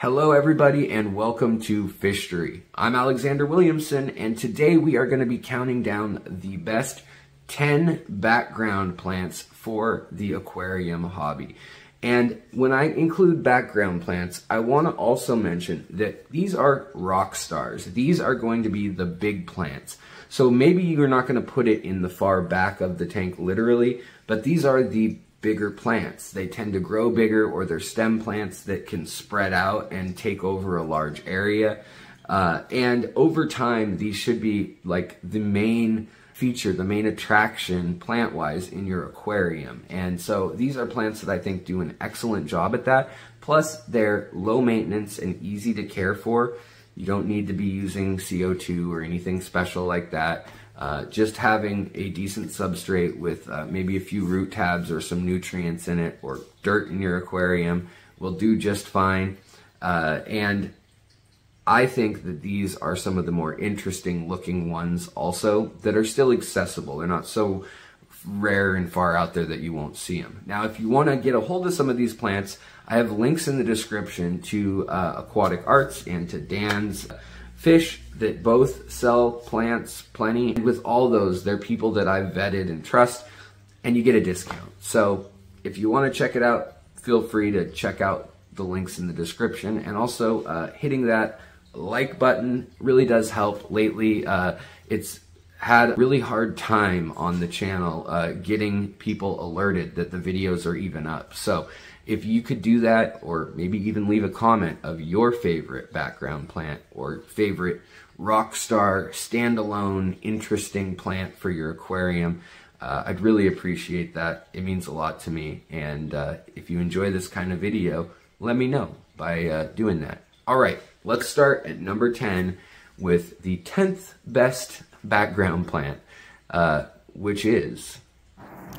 Hello, everybody, and welcome to Fishtory. I'm Alexander Williamson, and today we are going to be counting down the best 10 background plants for the aquarium hobby. And when I include background plants, I want to also mention that these are rock stars. These are going to be the big plants. So maybe you're not going to put it in the far back of the tank literally, but these are the bigger plants. They tend to grow bigger or they're stem plants that can spread out and take over a large area. Uh, and over time, these should be like the main feature, the main attraction plant-wise in your aquarium. And so these are plants that I think do an excellent job at that. Plus, they're low maintenance and easy to care for. You don't need to be using CO2 or anything special like that. Uh, just having a decent substrate with uh, maybe a few root tabs or some nutrients in it or dirt in your aquarium will do just fine. Uh, and I think that these are some of the more interesting looking ones also that are still accessible. They're not so rare and far out there that you won't see them. Now, if you want to get a hold of some of these plants, I have links in the description to uh, Aquatic Arts and to Dan's fish that both sell plants plenty. And with all those, they're people that I've vetted and trust, and you get a discount. So if you want to check it out, feel free to check out the links in the description. And also uh, hitting that like button really does help. Lately, uh, it's had a really hard time on the channel uh, getting people alerted that the videos are even up. So if you could do that, or maybe even leave a comment of your favorite background plant or favorite rock star, standalone, interesting plant for your aquarium, uh, I'd really appreciate that. It means a lot to me. And uh, if you enjoy this kind of video, let me know by uh, doing that. All right, let's start at number 10 with the 10th best background plant, uh, which is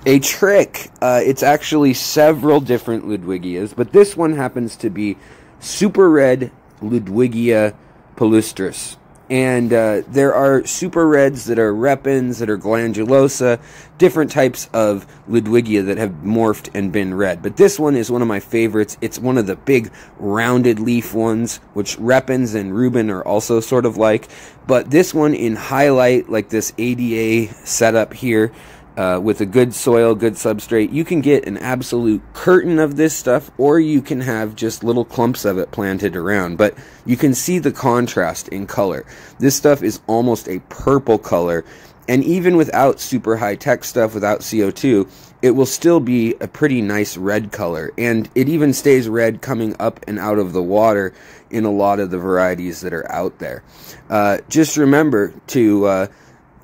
a trick. Uh, it's actually several different Ludwigias, but this one happens to be super red Ludwigia palustris. And uh, there are super reds that are repens, that are glandulosa, different types of Ludwigia that have morphed and been red. But this one is one of my favorites. It's one of the big rounded leaf ones, which repens and Rubin are also sort of like. But this one in highlight, like this ADA setup here, uh, with a good soil, good substrate, you can get an absolute curtain of this stuff, or you can have just little clumps of it planted around. But you can see the contrast in color. This stuff is almost a purple color, and even without super high tech stuff, without CO2, it will still be a pretty nice red color. And it even stays red coming up and out of the water in a lot of the varieties that are out there. Uh, just remember to uh,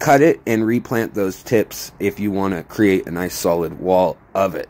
cut it and replant those tips if you want to create a nice solid wall of it.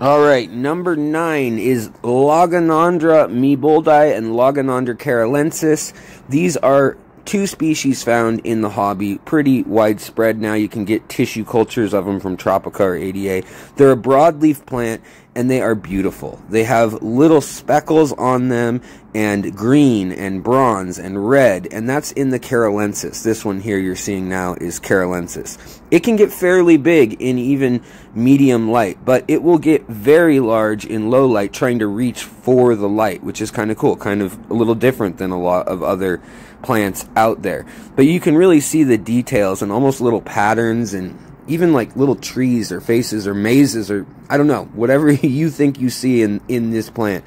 All right, number nine is Lagenandra meeboldii and Lagenandra keralensis. These are two species found in the hobby, pretty widespread now. You can get tissue cultures of them from Tropica or ADA. They're a broadleaf plant and they are beautiful. They have little speckles on them and green and bronze and red, and that's in the keralensis. This one here you're seeing now is keralensis. It can get fairly big in even medium light, but it will get very large in low light trying to reach for the light, which is kind of cool, kind of a little different than a lot of other plants out there. But you can really see the details and almost little patterns and even like little trees or faces or mazes or I don't know, whatever you think you see in, in this plant,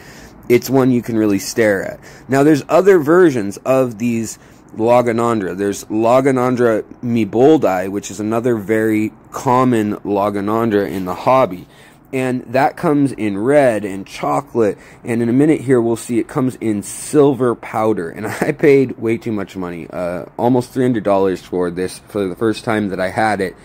it's one you can really stare at. Now there's other versions of these Lagenandra. There's Lagenandra meeboldii, which is another very common Lagenandra in the hobby. And that comes in red and chocolate. And in a minute here, we'll see it comes in silver powder. And I paid way too much money, uh, almost $300 for this for the first time that I had it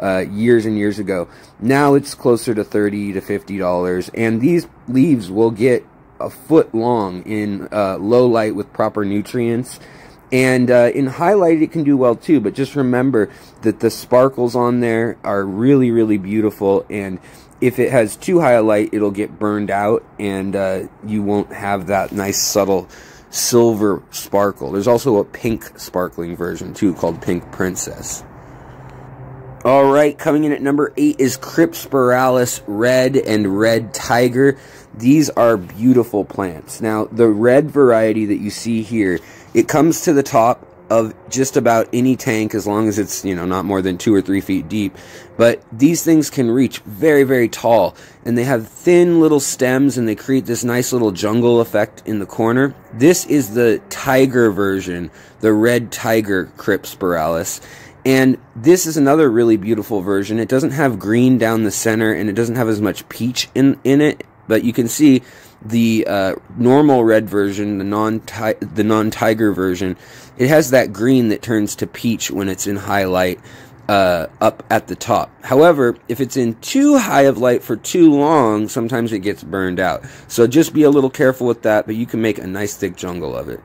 uh, years and years ago. Now it's closer to thirty to fifty dollars, and these leaves will get a foot long in uh, low light with proper nutrients. And uh, in highlight, it can do well too. But just remember that the sparkles on there are really, really beautiful. And if it has too high a light, it'll get burned out, and uh, you won't have that nice subtle silver sparkle. There's also a pink sparkling version too called Pink Princess. All right, coming in at number eight is Crypt spiralis Red and Red Tiger. these are beautiful plants. Now, the red variety that you see here, it comes to the top of just about any tank as long as it's, you know, not more than two or three feet deep. But these things can reach very, very tall and they have thin little stems and they create this nice little jungle effect in the corner. This is the tiger version, the red tiger Crypt spiralis. And this is another really beautiful version. It doesn't have green down the center and it doesn't have as much peach in, in it, but you can see the uh, normal red version, the non the non tiger version, it has that green that turns to peach when it's in high light uh, up at the top. However, if it's in too high of light for too long, sometimes it gets burned out. So just be a little careful with that, but you can make a nice thick jungle of it.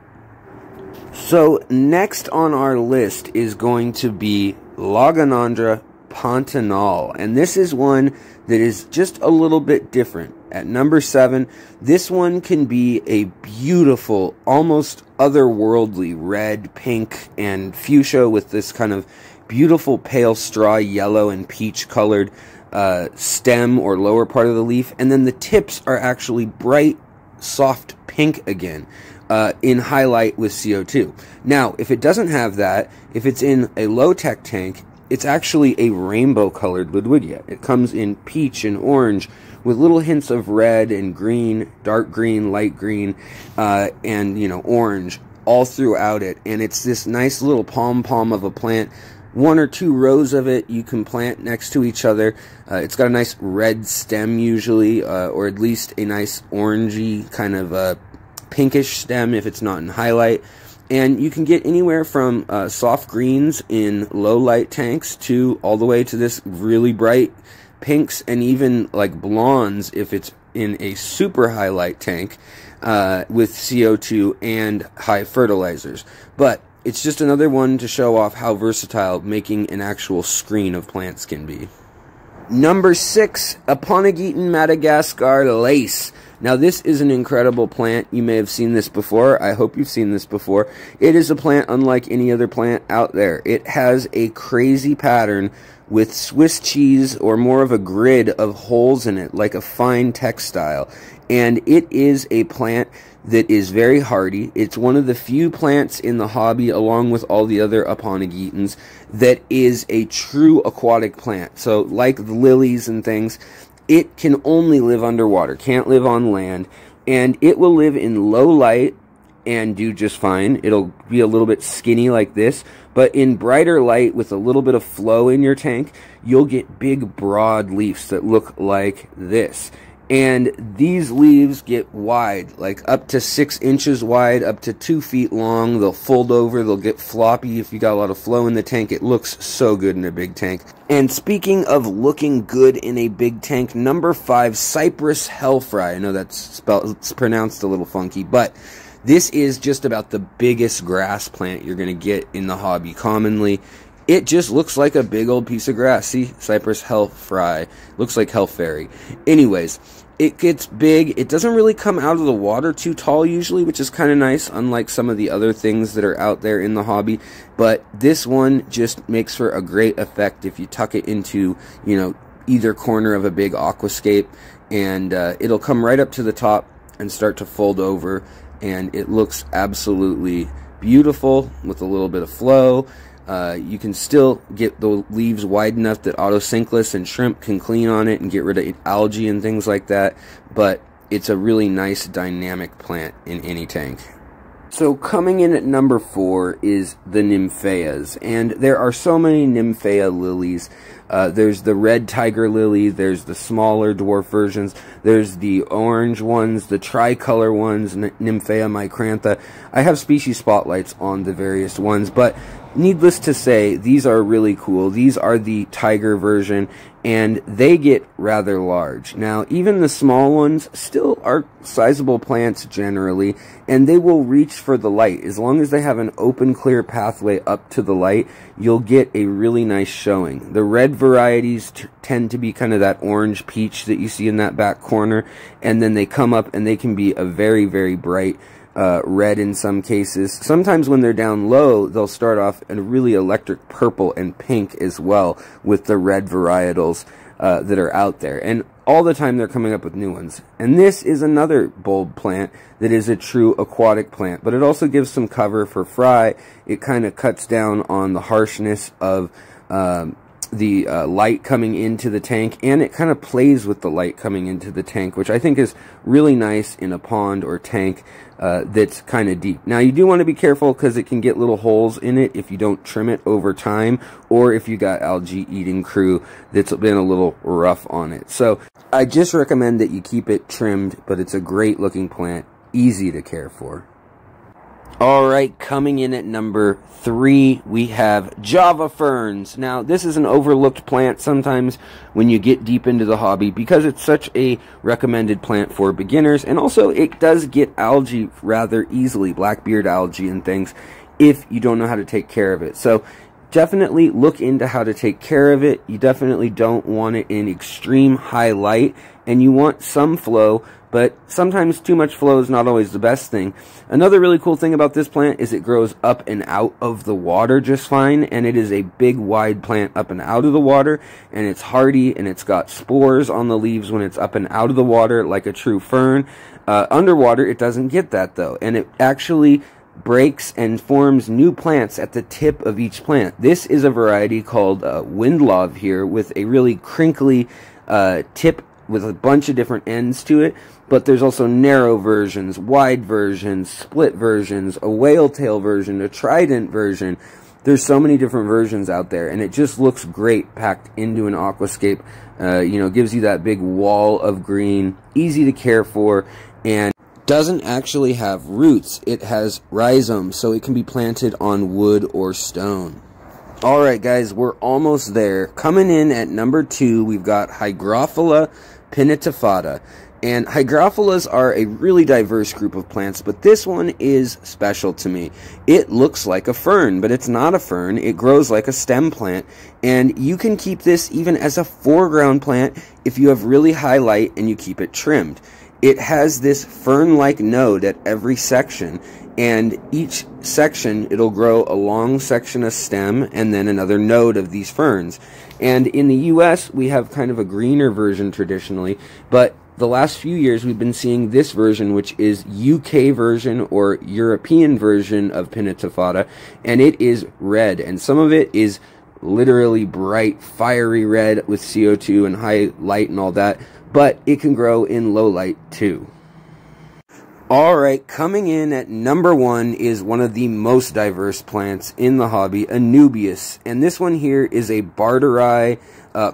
So next on our list is going to be Lagenandra pontanale, and this is one that is just a little bit different. At number seven, this one can be a beautiful, almost otherworldly red, pink, and fuchsia with this kind of beautiful pale straw yellow and peach colored uh, stem or lower part of the leaf. And then the tips are actually bright, soft pink again. Uh, in highlight with CO2. Now, if it doesn't have that, if it's in a low tech tank, it's actually a rainbow colored Ludwigia. It comes in peach and orange with little hints of red and green, dark green, light green, uh, and you know orange all throughout it. And it's this nice little pom pom of a plant. One or two rows of it you can plant next to each other. Uh, it's got a nice red stem usually, uh, or at least a nice orangey kind of uh, pinkish stem if it's not in highlight. And you can get anywhere from uh, soft greens in low light tanks to all the way to this really bright pinks and even like blondes if it's in a super highlight tank uh, with CO2 and high fertilizers. But it's just another one to show off how versatile making an actual screen of plants can be. Number six, Aponogeton Madagascar Lace. Now, this is an incredible plant. You may have seen this before. I hope you've seen this before. It is a plant unlike any other plant out there. It has a crazy pattern with Swiss cheese or more of a grid of holes in it, like a fine textile. And it is a plant that is very hardy. It's one of the few plants in the hobby, along with all the other Aponogetons, that is a true aquatic plant. So, like the lilies and things, it can only live underwater, can't live on land, and it will live in low light and do just fine. It'll be a little bit skinny like this, but in brighter light with a little bit of flow in your tank, you'll get big broad leaves that look like this. And these leaves get wide, like up to six inches wide, up to two feet long. They'll fold over, they'll get floppy if you got a lot of flow in the tank. It looks so good in a big tank. And speaking of looking good in a big tank, number five, Cyperus helferi. I know that's spelled, it's pronounced a little funky, but this is just about the biggest grass plant you're going to get in the hobby commonly. It just looks like a big old piece of grass. See, Cyperus helferi. Looks like Hell Fairy. Anyways, it gets big. It doesn't really come out of the water too tall usually, which is kind of nice, unlike some of the other things that are out there in the hobby. But this one just makes for a great effect if you tuck it into, you know, either corner of a big aquascape. And uh, it'll come right up to the top and start to fold over and it looks absolutely beautiful with a little bit of flow. Uh, you can still get the leaves wide enough that otocinclus and shrimp can clean on it and get rid of algae and things like that, but it's a really nice dynamic plant in any tank. So coming in at number four is the Nymphaeas, and there are so many Nymphaea lilies. Uh, there's the red tiger lily, there's the smaller dwarf versions, there's the orange ones, the tricolor ones, Nymphaea micrantha. I have species spotlights on the various ones, but needless to say, these are really cool. These are the tiger version, and they get rather large. Now, even the small ones still are sizable plants generally, and they will reach for the light. As long as they have an open, clear pathway up to the light, you'll get a really nice showing. The red varieties tend to be kind of that orange peach that you see in that back corner, and then they come up and they can be a very, very bright uh, red in some cases. Sometimes when they're down low, they'll start off in a really electric purple and pink as well with the red varietals. uh, that are out there. And all the time they're coming up with new ones. And this is another bulb plant that is a true aquatic plant, but it also gives some cover for fry. It kind of cuts down on the harshness of um, the uh, light coming into the tank and it kind of plays with the light coming into the tank which I think is really nice in a pond or tank uh, that's kind of deep. Now you do want to be careful because it can get little holes in it if you don't trim it over time or if you got algae eating crew that's been a little rough on it. So I just recommend that you keep it trimmed but it's a great looking plant, easy to care for. All right, coming in at number three, we have Java ferns. Now, this is an overlooked plant sometimes when you get deep into the hobby because it's such a recommended plant for beginners, and also it does get algae rather easily, blackbeard algae and things, if you don't know how to take care of it. So, definitely look into how to take care of it. You definitely don't want it in extreme high light, and you want some flow but sometimes too much flow is not always the best thing. Another really cool thing about this plant is it grows up and out of the water just fine, and it is a big wide plant up and out of the water, and it's hardy, and it's got spores on the leaves when it's up and out of the water like a true fern. Uh, underwater, it doesn't get that though, and it actually breaks and forms new plants at the tip of each plant. This is a variety called uh, Windelov here with a really crinkly uh, tip with a bunch of different ends to it, but there's also narrow versions, wide versions, split versions, a whale tail version, a trident version. There's so many different versions out there, and it just looks great packed into an aquascape. Uh, you know, gives you that big wall of green, easy to care for, and doesn't actually have roots. It has rhizomes, so it can be planted on wood or stone. Alright guys, we're almost there. Coming in at number two, we've got Hygrophila pinnatifida. And hygrophilas are a really diverse group of plants, but this one is special to me. It looks like a fern, but it's not a fern. It grows like a stem plant, and you can keep this even as a foreground plant if you have really high light and you keep it trimmed. It has this fern-like node at every section, and each section it'll grow a long section of stem and then another node of these ferns. And in the US, we have kind of a greener version traditionally, but the last few years we've been seeing this version, which is UK version or European version of Pinnatifida, and it is red, and some of it is literally bright, fiery red with CO2 and high light and all that, but it can grow in low light too. All right, coming in at number one is one of the most diverse plants in the hobby, Anubias. And this one here is a Barteri uh,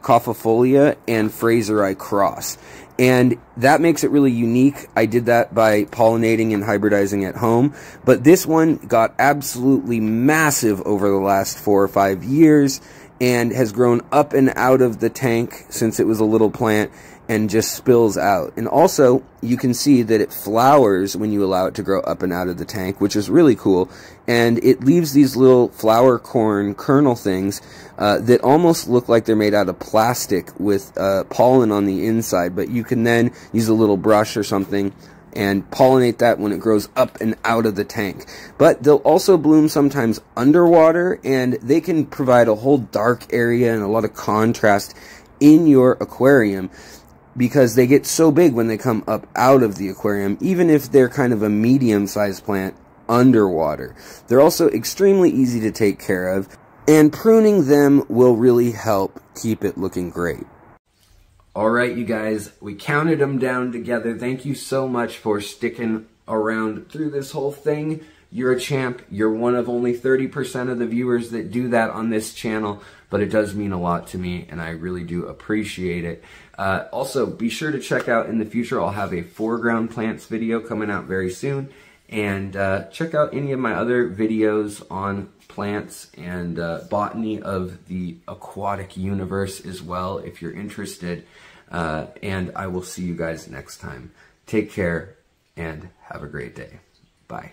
and Fraseri cross. And that makes it really unique. I did that by pollinating and hybridizing at home. But this one got absolutely massive over the last four or five years and has grown up and out of the tank since it was a little plant and just spills out. And also, you can see that it flowers when you allow it to grow up and out of the tank, which is really cool. And it leaves these little flower corn kernel things uh, that almost look like they're made out of plastic with uh, pollen on the inside. But you can then use a little brush or something and pollinate that when it grows up and out of the tank. But they'll also bloom sometimes underwater, and they can provide a whole dark area and a lot of contrast in your aquarium because they get so big when they come up out of the aquarium, even if they're kind of a medium sized plant underwater. They're also extremely easy to take care of, and pruning them will really help keep it looking great. All right, you guys, we counted them down together. Thank you so much for sticking around through this whole thing. You're a champ. You're one of only 30% of the viewers that do that on this channel, but it does mean a lot to me, and I really do appreciate it. Uh, also, be sure to check out in the future, I'll have a foreground plants video coming out very soon. And uh, check out any of my other videos on plants and uh, botany of the aquatic universe as well if you're interested. Uh, and I will see you guys next time. Take care and have a great day. Bye.